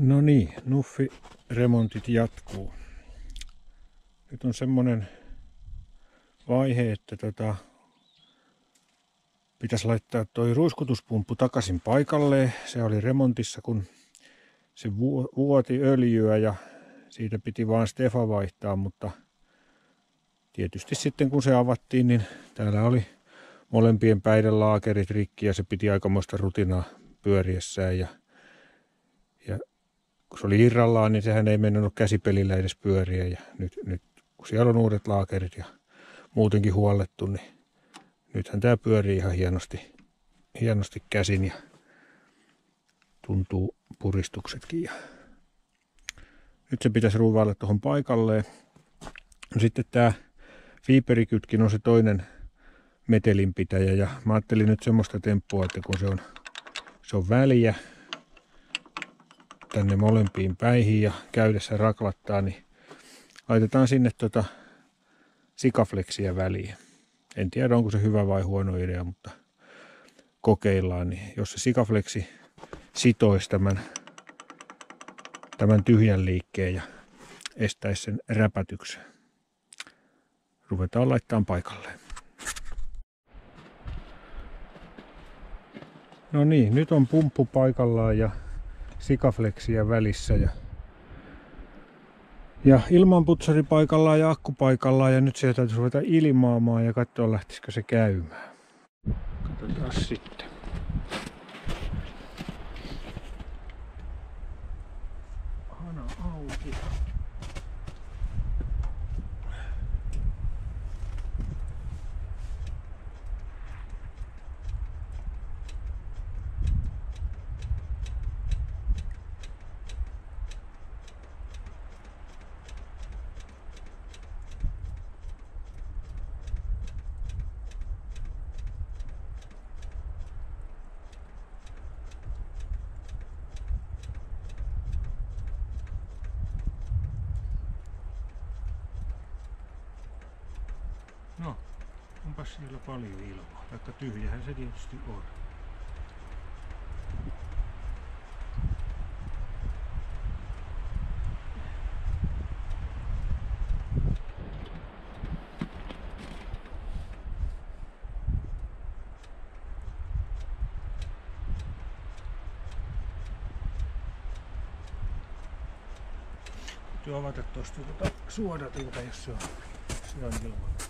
No niin, Nuffi remontit jatkuu. Nyt on semmonen vaihe, että tota, pitäisi laittaa toi ruiskutuspumppu takaisin paikalle. Se oli remontissa, kun se vuoti öljyä ja siitä piti vaan Stefa vaihtaa, mutta tietysti sitten kun se avattiin, niin täällä oli molempien päiden laakerit rikki ja se piti aikamoista rutinaa pyöriessään ja kun se oli irrallaan, niin sehän ei mennyt käsipelillä edes pyöriä ja nyt, nyt kun siellä on uudet laakerit ja muutenkin huollettu, niin nythän tämä pyörii ihan hienosti, hienosti käsin ja tuntuu puristuksetkin. Ja nyt se pitäisi ruuvailla tuohon paikalleen. No sitten tämä fiiperikytkin on se toinen metelinpitäjä ja mä ajattelin nyt semmoista temppua, että kun se on, se on väliä tänne molempiin päihin ja käydessä raklattaa, niin laitetaan sinne tota sikafleksiä väliin. En tiedä, onko se hyvä vai huono idea, mutta kokeillaan. Niin jos se sikafleksi sitoisi tämän, tämän tyhjän liikkeen ja estäisi sen räpätyksen, ruvetaan laittamaan paikalleen. No niin, nyt on pumppu paikallaan ja sikafleksiä välissä ja ja ilmanputsari paikallaan ja akku paikallaan ja nyt sieltä täytyisi ruveta ilmaamaan ja katsoa lähtisikö se käymään. Katsotaan sitten. Onpas siellä paljon ilmaa, vaikka tyhjähän se tietysti on. Täytyy avata tuosta tuota suodatinta, jos se on, se on ilman.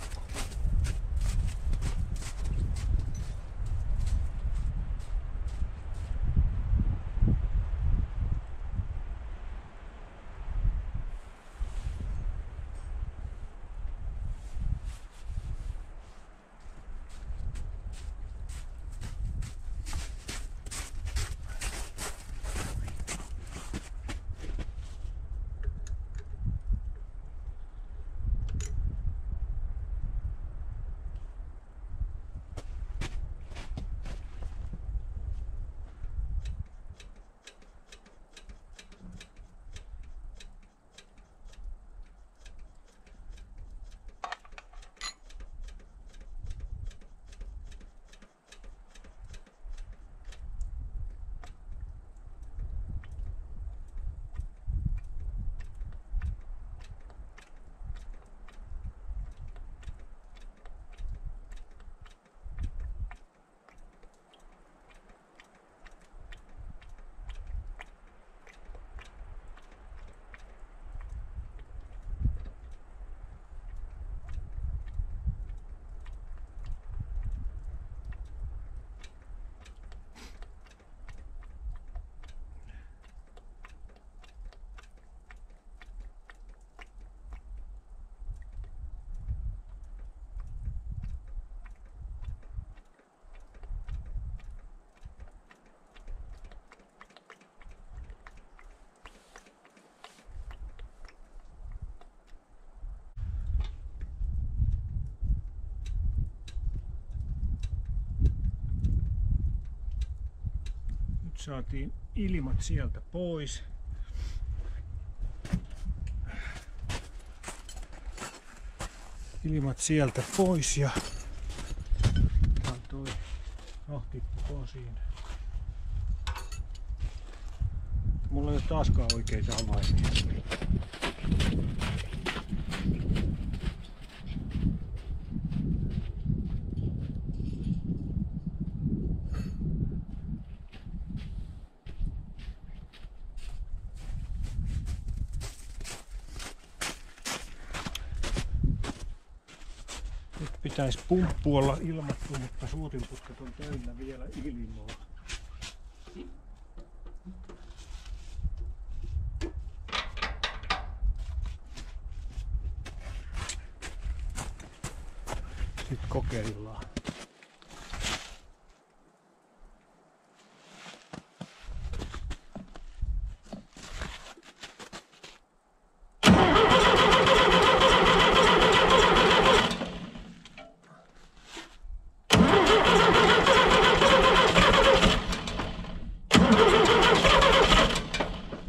Saatiin ilmat sieltä pois. Ilmat sieltä pois ja toi no siinä. mulla ei ole taaskaan oikeita avaimia. Nyt pitäisi pumppu olla ilmattu, mutta suutinputket on täynnä vielä ilmaa. Sitten kokeillaan.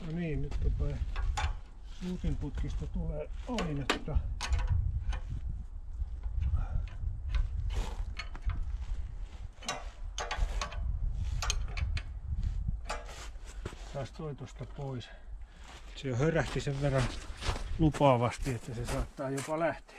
No niin, nyt rupeaa suutinputkista tulee ainetta. Taas toi tosta pois. Se jo hörähti sen verran lupaavasti, että se saattaa jopa lähteä.